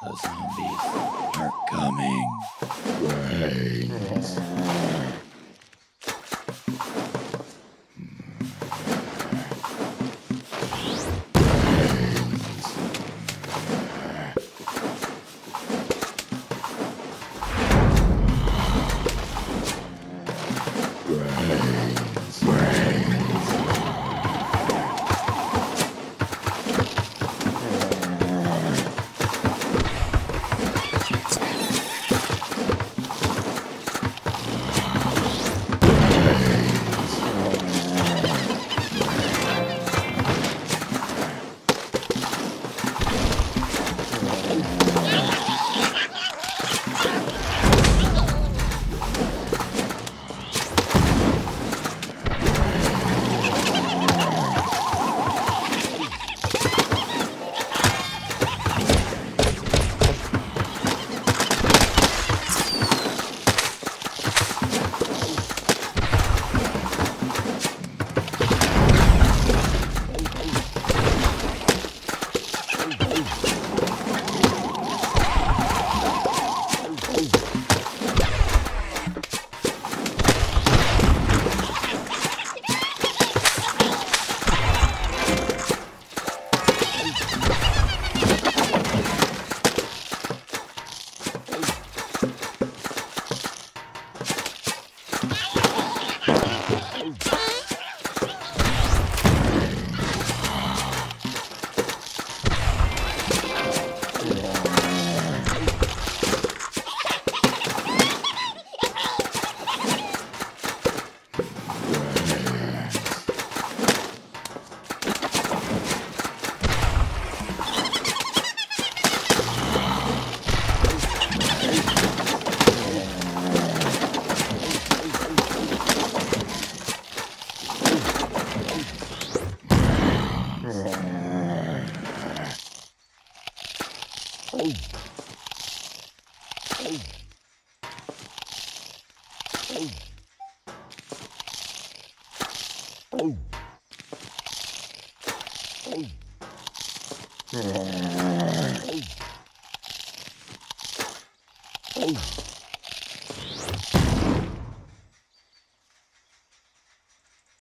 The zombies are coming. Oh.